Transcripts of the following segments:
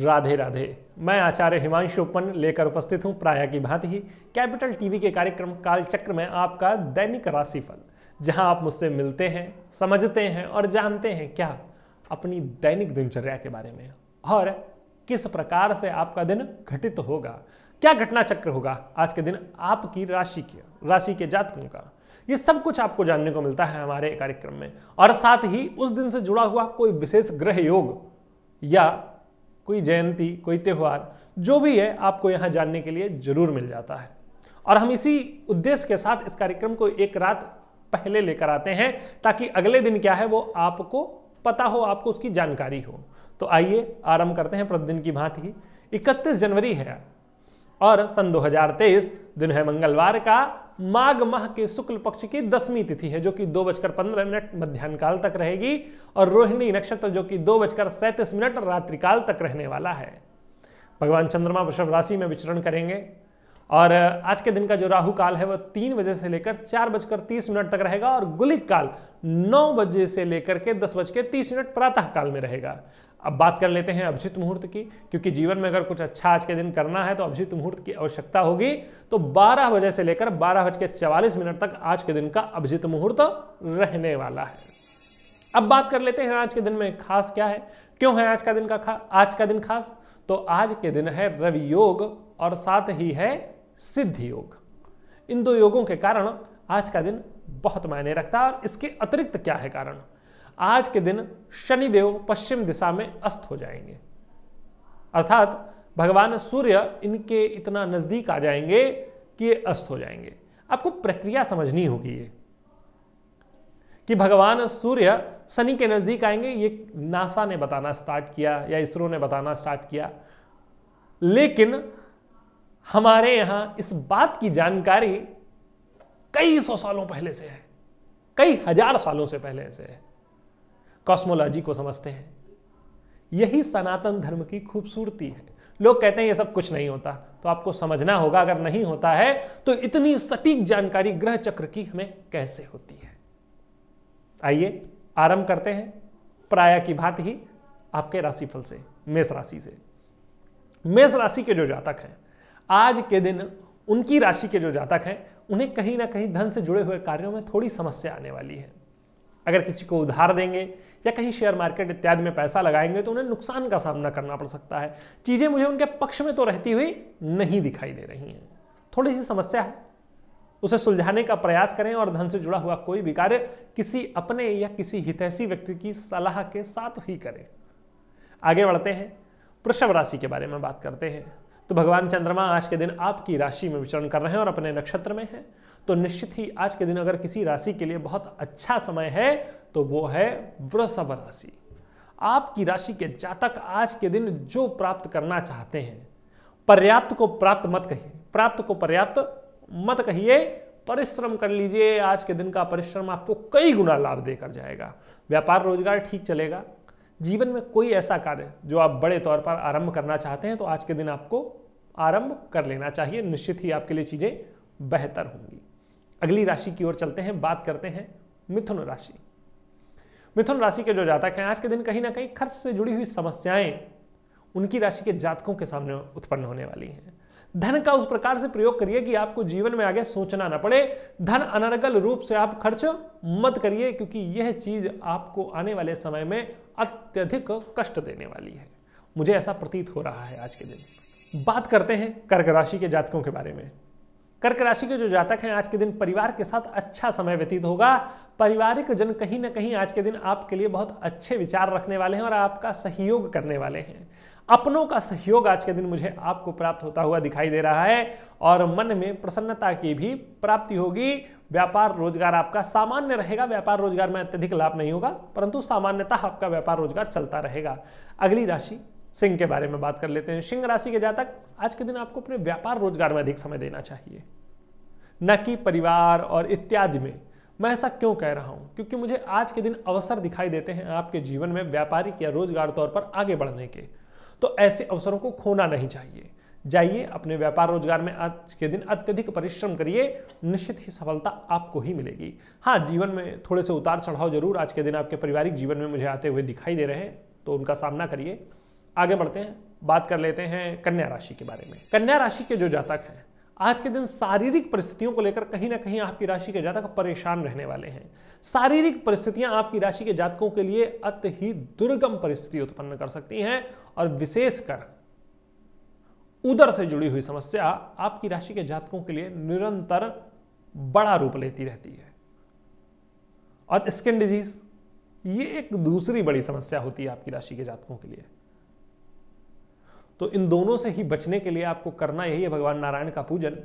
राधे राधे। मैं आचार्य हिमांशु उपन लेकर उपस्थित हूँ, प्राय की भांति ही। कैपिटल टीवी के कार्यक्रम कालचक्र में आपका दैनिक राशिफल, जहाँ आप मुझसे मिलते हैं, समझते हैं और जानते हैं क्या अपनी दैनिक दिनचर्या के बारे में और किस प्रकार से आपका दिन घटित होगा। क्या घटना चक्र होगा आज के दिन आपकी राशि की, राशि के जातकों का? ये सब कुछ आपको जानने को मिलता है हमारे कार्यक्रम में। और साथ ही उस दिन से जुड़ा हुआ कोई विशेष ग्रह योग या कोई जयंती, कोई त्यौहार, जो भी है, आपको यहाँ जानने के लिए ज़रूर मिल जाता है। और हम इसी उद्देश्य के साथ इस कार्यक्रम को एक रात पहले लेकर आते हैं, ताकि अगले दिन क्या है, वो आपको पता हो, आपको उसकी जानकारी हो। तो आइए, आरंभ करते हैं प्रतिदिन की भांति। इकतीस जनवरी है और सन 2023 दिन है मंगलवार का माघ माह के शुक्ल पक्ष की दसवीं तिथि है, जो कि दो बजकर पंद्रह मिनट मध्यान्ह काल तक रहेगी, और रोहिणी नक्षत्र, जो कि दो बजकर सैंतीस मिनट रात्रिकाल तक रहने वाला है। भगवान चंद्रमा वृषभ राशि में विचरण करेंगे, और, आज के दिन का जो राहु काल है वह तीन बजे से लेकर चार बजकर तीस मिनट तक रहेगा, और गुलिक काल नौ बजे से लेकर के दस बज के तीस मिनट प्रातः काल में रहेगा। अब बात कर लेते हैं अभिजित मुहूर्त की, क्योंकि जीवन में अगर कुछ अच्छा आज के दिन करना है तो अभिजित मुहूर्त की आवश्यकता होगी। तो 12 बजे से लेकर बारह बज के चवालीस मिनट तक आज के दिन का अभिजित मुहूर्त रहने वाला है। अब बात कर लेते हैं आज के दिन में खास क्या है, क्यों है आज का दिन का खा, आज का दिन खास? तो आज के दिन है रवि योग और साथ ही है सिद्धि योग। इन दो योगों के कारण आज का दिन बहुत मायने रखता है और इसके अतिरिक्त क्या है कारण? आज के दिन शनिदेव पश्चिम दिशा में अस्त हो जाएँगे। अर्थात भगवान सूर्य इनके इतना नज़दीक आ जाएँगे कि ये अस्त हो जाएँगे। आपको प्रक्रिया समझनी होगी ये, कि भगवान सूर्य शनि के नज़दीक आएँगे, ये नासा ने बताना स्टार्ट किया या इसरो ने बताना स्टार्ट किया। लेकिन हमारे यहाँ इस बात की जानकारी कई सौ सालों पहले से है, कई हज़ार सालों से पहले से है। कॉस्मोलॉजी को समझते हैं। यही सनातन धर्म की खूबसूरती है। लोग कहते हैं ये सब कुछ नहीं होता तो आपको समझना होगा, अगर नहीं होता है तो इतनी सटीक जानकारी ग्रह चक्र की हमें कैसे होती है? आइए, आरंभ करते हैं। प्राय की भांति ही आपके राशिफल से, मेष राशि से। मेष राशि के जो जातक हैं, आज के दिन उनकी राशि के जो जातक हैं, उन्हें कहीं ना कहीं धन से जुड़े हुए कार्यों में थोड़ी समस्या आने वाली है। अगर किसी को उधार देंगे या कहीं शेयर मार्केट इत्यादि में पैसा लगाएँगे तो उन्हें नुकसान का सामना करना पड़ सकता है। चीज़ें मुझे उनके पक्ष में तो रहती हुई नहीं दिखाई दे रही हैं। थोड़ी सी समस्या है। उसे सुलझाने का प्रयास करें और धन से जुड़ा हुआ कोई भी कार्य किसी अपने या किसी हितैषी व्यक्ति की सलाह के साथ ही करें। आगे बढ़ते हैं। वृषभ राशि के बारे में बात करते हैं। तो भगवान चंद्रमा आज के दिन आपकी राशि में विचरण कर रहे हैं और अपने नक्षत्र में है। तो निश्चित ही आज के दिन अगर किसी राशि के लिए बहुत अच्छा समय है तो वो है वृषभ राशि। आपकी राशि के जातक आज के दिन जो प्राप्त करना चाहते हैं, पर्याप्त को प्राप्त मत कहिए। प्राप्त को पर्याप्त मत कहिए, परिश्रम कर लीजिए, आज के दिन का परिश्रम आपको कई गुना लाभ देकर जाएगा। व्यापार रोज़गार ठीक चलेगा जीवन में कोई ऐसा कार्य जो आप बड़े तौर पर आरंभ करना चाहते हैं तो आज के दिन आपको आरंभ कर लेना चाहिए। निश्चित ही आपके लिए चीज़ें बेहतर होंगी। अगली राशि की ओर चलते हैं, बात करते हैं मिथुन राशि। मिथुन राशि के जो जातक हैं, आज के दिन कहीं ना कहीं खर्च से जुड़ी हुई समस्याएँ उनकी राशि के जातकों के सामने उत्पन्न होने वाली हैं। धन का उस प्रकार से प्रयोग करिए कि आपको जीवन में आगे सोचना ना पड़े। धन अनर्गल रूप से आप खर्च मत करिए, क्योंकि यह चीज़ आपको आने वाले समय में अत्यधिक कष्ट देने वाली है। मुझे ऐसा प्रतीत हो रहा है आज के दिन। बात करते हैं कर्क राशि के जातकों के बारे में। कर्क राशि के जो जातक हैं, आज के दिन परिवार के साथ अच्छा समय व्यतीत होगा। पारिवारिक जन कहीं ना कहीं आज के दिन आपके लिए बहुत अच्छे विचार रखने वाले हैं और आपका सहयोग करने वाले हैं। अपनों का सहयोग आज के दिन मुझे आपको प्राप्त होता हुआ दिखाई दे रहा है और मन में प्रसन्नता की भी प्राप्ति होगी। व्यापार रोज़गार आपका सामान्य रहेगा। व्यापार रोज़गार में अत्यधिक लाभ नहीं होगा, परंतु सामान्यतः आपका व्यापार रोज़गार चलता रहेगा। अगली राशि, सिंह के बारे में बात कर लेते हैं। सिंह राशि के जातक, आज के दिन आपको अपने व्यापार रोज़गार में अधिक समय देना चाहिए। न कि परिवार और इत्यादि में। मैं ऐसा क्यों कह रहा हूँ? क्योंकि मुझे आज के दिन अवसर दिखाई देते हैं आपके जीवन में व्यापारिक या रोज़गार तौर पर आगे बढ़ने के। तो ऐसे अवसरों को खोना नहीं चाहिए। जाइए अपने व्यापार रोज़गार में आज के दिन अत्यधिक परिश्रम करिए, निश्चित ही सफलता आपको ही मिलेगी। हाँ जीवन में थोड़े से उतार चढ़ाव ज़रूर आज के दिन आपके पारिवारिक जीवन में मुझे आते हुए दिखाई दे रहे हैं तो उनका सामना करिए। आगे बढ़ते हैं, बात कर लेते हैं कन्या राशि के बारे में। कन्या राशि के जो जातक हैं आज के दिन शारीरिक परिस्थितियों को लेकर कहीं ना कहीं आपकी राशि के जातक परेशान रहने वाले हैं। शारीरिक परिस्थितियाँ आपकी राशि के जातकों के लिए अति ही दुर्गम परिस्थिति उत्पन्न कर सकती हैं और विशेषकर उदर से जुड़ी हुई समस्या आपकी राशि के जातकों के लिए निरंतर बड़ा रूप लेती रहती है। और स्किन डिज़ीज़ ये एक दूसरी बड़ी समस्या होती है आपकी राशि के जातकों के लिए। तो इन दोनों से ही बचने के लिए आपको करना यही है भगवान नारायण का पूजन।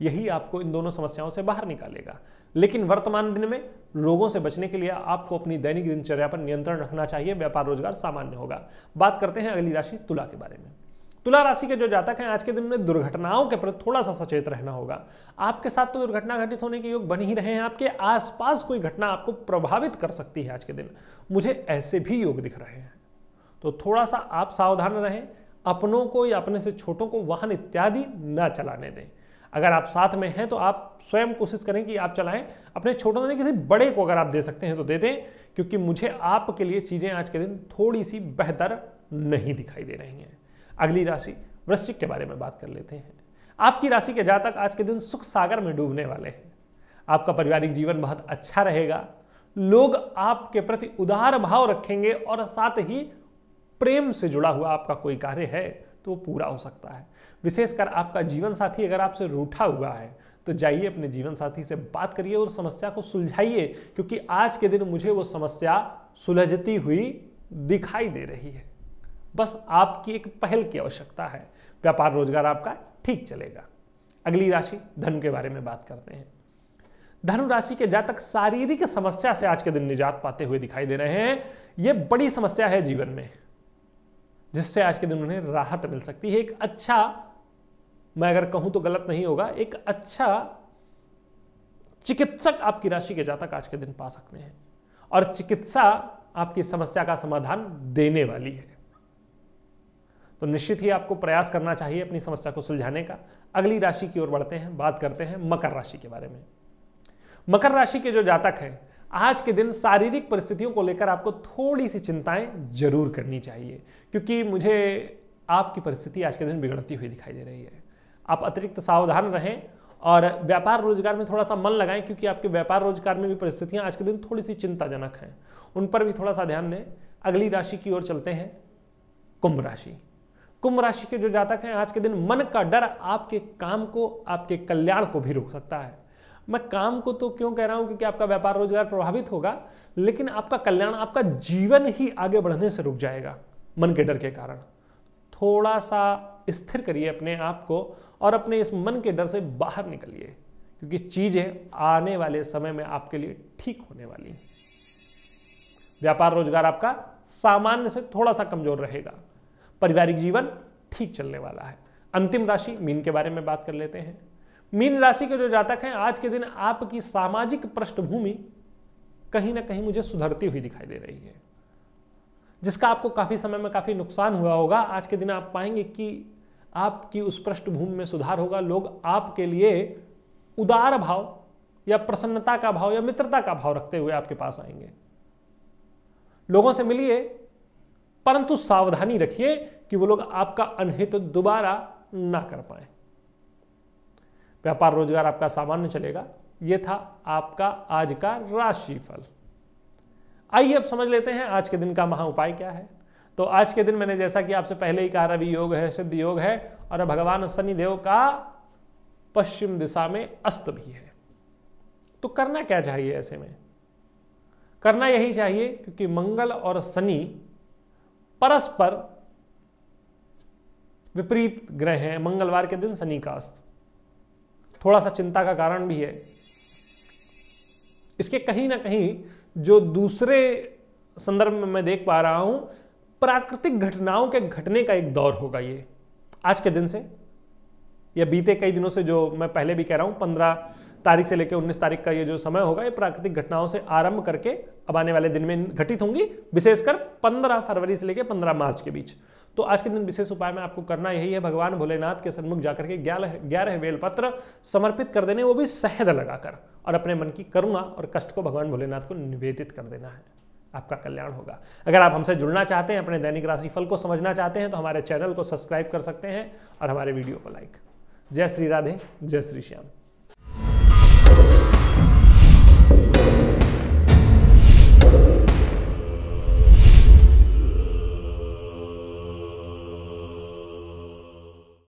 यही आपको इन दोनों समस्याओं से बाहर निकालेगा। लेकिन वर्तमान दिन में रोगों से बचने के लिए आपको अपनी दैनिक दिनचर्या पर नियंत्रण रखना चाहिए, व्यापार रोज़गार सामान्य होगा। बात करते हैं अगली राशि तुला के बारे में। तुला राशि के जो जातक हैं, आज के दिन में दुर्घटनाओं के प्रति थोड़ा सा सचेत रहना होगा। आपके साथ तो दुर्घटना घटित होने के योग बन ही रहे हैं। आपके आसपास कोई घटना आपको प्रभावित कर सकती है आज के दिन। मुझे ऐसे भी योग दिख रहे हैं। तो थोड़ा सा आप सावधान रहें। अपनों को या अपने से छोटों को वाहन इत्यादि न चलाने दें। अगर आप साथ में हैं तो आप स्वयं कोशिश करें कि आप चलाएँ। अपने छोटों ने किसी बड़े को अगर आप दे सकते हैं तो दे दें, क्योंकि मुझे आपके लिए चीज़ें आज के दिन थोड़ी सी बेहतर नहीं दिखाई दे रही हैं। अगली राशि, वृश्चिक के बारे में बात कर लेते हैं। आपकी राशि के जातक आज के दिन सुख सागर में डूबने वाले हैं। आपका पारिवारिक जीवन बहुत अच्छा रहेगा। लोग आपके प्रति उदार भाव रखेंगे और साथ ही प्रेम से जुड़ा हुआ आपका कोई कार्य है तो पूरा हो सकता है। विशेषकर आपका जीवन साथी अगर आपसे रूठा हुआ है तो जाइए अपने जीवन साथी से बात करिए और समस्या को सुलझाइए, क्योंकि आज के दिन मुझे वो समस्या सुलझती हुई दिखाई दे रही है। बस आपकी एक पहल की आवश्यकता है। व्यापार रोज़गार आपका ठीक चलेगा। अगली राशि, धन के बारे में बात करते हैं। धनु राशि के जातक शारीरिक समस्या से आज के दिन निजात पाते हुए दिखाई दे रहे हैं। यह बड़ी समस्या है जीवन में। जिससे आज के दिन उन्हें राहत मिल सकती है। एक अच्छा मैं अगर कहूँ तो गलत नहीं होगा, एक अच्छा चिकित्सक आपकी राशि के जातक आज के दिन पा सकते हैं। और चिकित्सा आपकी समस्या का समाधान देने वाली है। तो निश्चित ही आपको प्रयास करना चाहिए अपनी समस्या को सुलझाने का। अगली राशि की ओर बढ़ते हैं, बात करते हैं मकर राशि के बारे में। मकर राशि के जो जातक हैं आज के दिन शारीरिक परिस्थितियों को लेकर आपको थोड़ी सी चिंताएँ ज़रूर करनी चाहिए, क्योंकि मुझे आपकी परिस्थिति आज के दिन बिगड़ती हुई दिखाई दे रही है। आप अतिरिक्त सावधान रहें और व्यापार रोज़गार में थोड़ा सा मन लगाएँ, क्योंकि आपके व्यापार रोज़गार में भी परिस्थितियाँ आज के दिन थोड़ी सी चिंताजनक हैं। उन पर भी थोड़ा सा ध्यान दें। अगली राशि की ओर चलते हैं, कुंभ राशि। कुंभ राशि के जो जातक हैं, आज के दिन मन का डर आपके काम को, आपके कल्याण को भी रोक सकता है। मैं काम को तो क्यों कह रहा हूँ? क्योंकि आपका व्यापार रोज़गार प्रभावित होगा, लेकिन आपका कल्याण, आपका जीवन ही आगे बढ़ने से रुक जाएगा, मन के डर के कारण। थोड़ा सा स्थिर करिए अपने आप को और अपने इस मन के डर से बाहर निकलिए, क्योंकि चीज़ें आने वाले समय में आपके लिए ठीक होने वाली व्यापार रोज़गार आपका सामान्य से थोड़ा सा कमज़ोर रहेगा। पारिवारिक जीवन ठीक चलने वाला है। अंतिम राशि मीन के बारे में बात कर लेते हैं। मीन राशि के जो जातक हैं, आज के दिन आपकी सामाजिक पृष्ठभूमि कहीं ना कहीं मुझे सुधरती हुई दिखाई दे रही है। जिसका आपको काफ़ी समय में काफ़ी नुकसान हुआ होगा। आज के दिन आप पाएँगे कि आपकी उस पृष्ठभूमि में सुधार होगा। लोग आपके लिए उदार भाव या प्रसन्नता का भाव या मित्रता का भाव रखते हुए आपके पास आएँगे। लोगों से मिलिए, परंतु सावधानी रखिए कि वो लोग आपका अनहित दोबारा ना कर पाए। व्यापार रोज़गार आपका सामान्य चलेगा। यह था आपका आज का राशि फल आइए अब समझ लेते हैं आज के दिन का महा उपाय क्या है। तो आज के दिन मैंने जैसा कि आपसे पहले ही कहा, रवि योग है, सिद्ध योग है, और भगवान शनिदेव का पश्चिम दिशा में अस्त भी है। तो करना क्या चाहिए ऐसे में? करना यही चाहिए क्योंकि मंगल और शनि परस्पर विपरीत ग्रह हैं। मंगलवार के दिन शनि का अस्त। थोड़ा सा चिंता का कारण भी है। इसके कहीं ना कहीं जो दूसरे संदर्भ में मैं देख पा रहा हूँ, प्राकृतिक घटनाओं के घटने का एक दौर होगा ये। आज के दिन से या बीते कई दिनों से जो मैं पहले भी कह रहा हूँ, पंद्रह तारीख से लेकर 19 तारीख का ये जो समय होगा, ये प्राकृतिक घटनाओं से आरंभ करके अब आने वाले दिन में घटित होंगी, विशेषकर 15 फरवरी से लेकर 15 मार्च के बीच। तो आज के दिन विशेष उपाय में आपको करना यही है, भगवान भोलेनाथ के सन्मुख जाकर के ग्यारह बेलपत्र समर्पित कर देने, वो भी शहद लगाकर और अपने मन की करुणा और कष्ट को भगवान भोलेनाथ को निवेदित कर देना है। आपका कल्याण होगा। अगर आप हमसे जुड़ना चाहते हैं, अपने दैनिक राशिफल को समझना चाहते हैं तो हमारे चैनल को सब्सक्राइब कर सकते हैं और हमारे वीडियो को लाइक। जय श्री राधे, जय श्री श्याम।